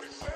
It's